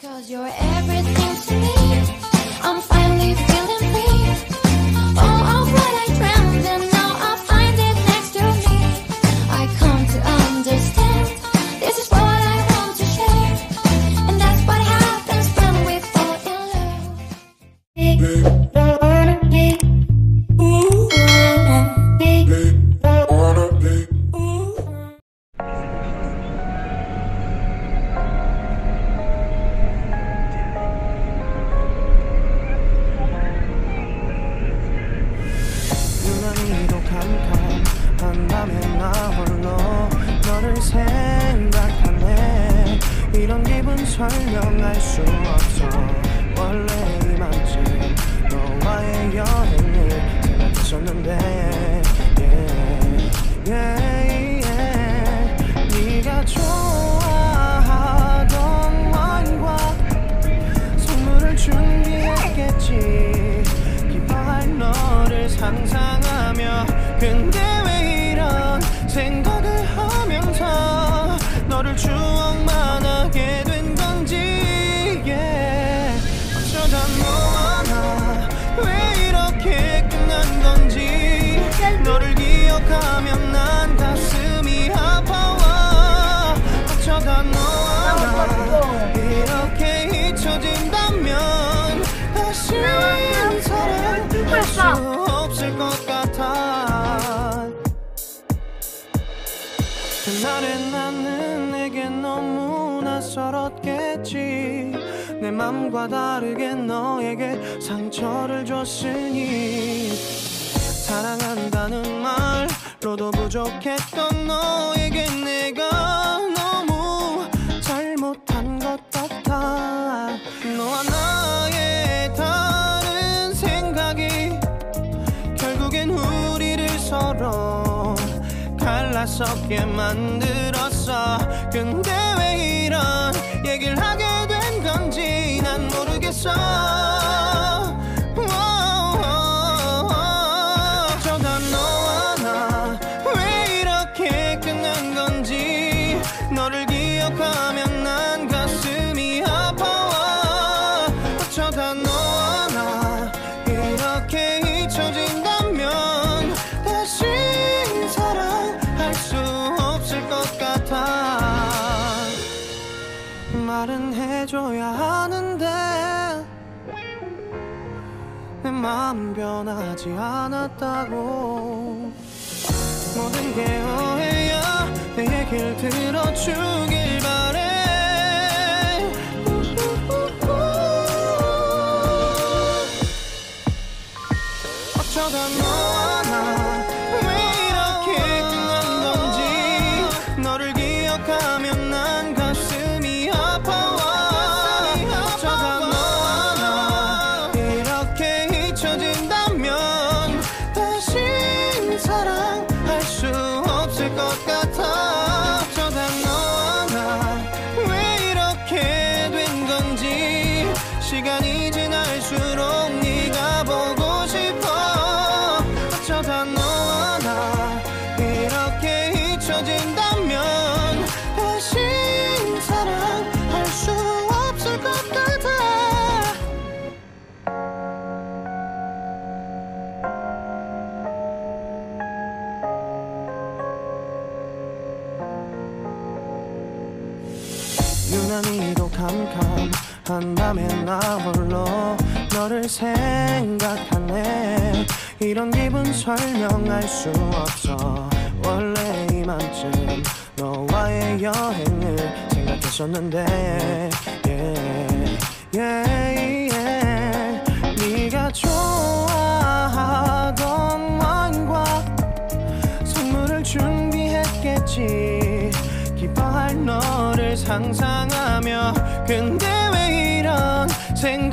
Cause you're everything to me. 수 없어 원래 이맘쯤 너와의 여행을 생각했었는데 yeah, yeah, yeah. 네가 좋아하던 와인과 선물을 준비했겠지 기뻐할 너를 상상하며 근데 왜 이런 생각 낯설었겠지. 내 맘과 다르게 너에게 상처를 줬으니. 사랑한다는 말로도 부족했던 너에게 내가 너무 잘못한 것 같아. 너와 나의 다른 생각이 결국엔 우리를 서로 갈라서게 만들었어 말은 해줘야 하는데 내 마음 변하지 않았다고. 모든 게 오해야 내 얘길 들어주길 바래. 어쩌다 너 없을 것같 유난히도 캄캄한 밤에 나 홀로 너를 생각하네. 이런 기분 설명할 수 없어. 원래 이맘쯤 너와의 여행을 생각했었는데 근데 왜 이런 생각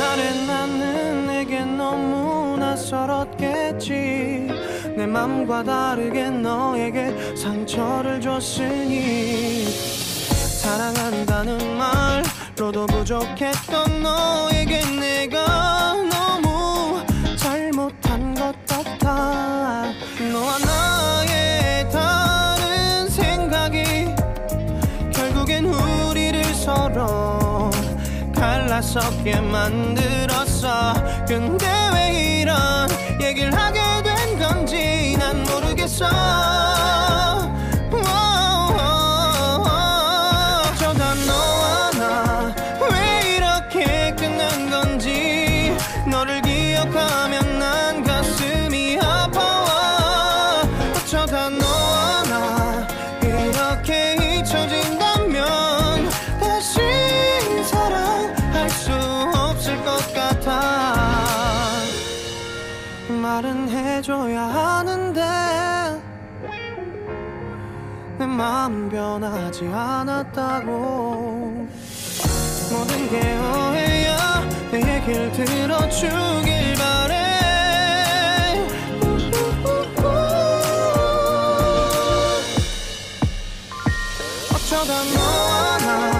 그날의 나는 내게 너무 낯설었겠지. 내 맘과 다르게 너에게 상처를 줬으니. 사랑한다는 말로도 부족했던 너에게 내가 갈라서게 만들었어. 근데 왜 이런 얘기를 하게 된 건지 난 모르겠어 말은 해줘야 하는데 내 마음 변하지 않았다고. 모든 게 오해야 내 얘길 들어주길 바래. 어쩌다 너와 나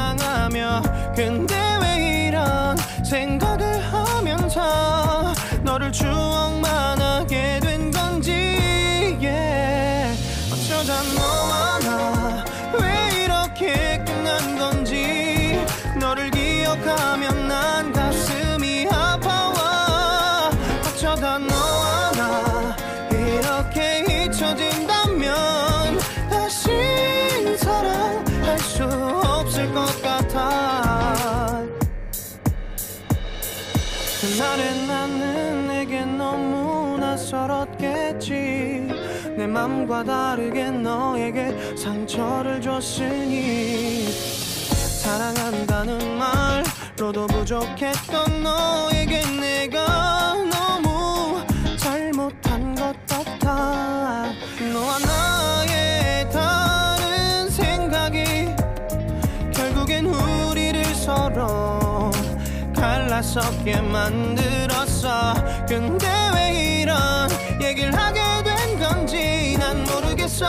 너와 나 왜 이렇게 끝난 건지 너를 기억하면 난 가슴이 아파와 어쩌다 너와 나 이렇게 잊혀진다면 다시 사랑할 수 없을 것 같아. 그날의 나는 내게 너무 낯설었겠지 내 맘과 다르게 너에게 상처를 줬으니 사랑한다는 말로도 부족했던 너에게 내가 너무 잘못한 것 같아. 너와 나의 다른 생각이 결국엔 우리를 서로 갈라서게 만들었어. 근데 왜 이런 얘기를 하게 난 모르겠어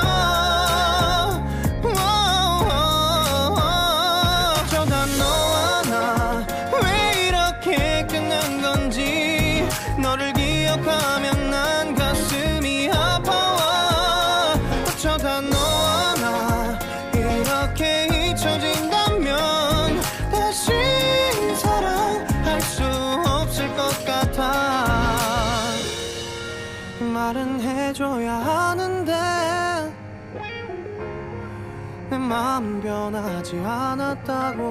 마음 변하지 않았다고.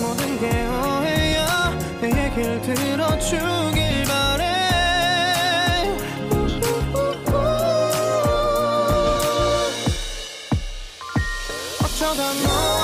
모든 게 오해야 내 얘길 들어주길 바래. 어쩌다 너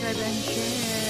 prevention.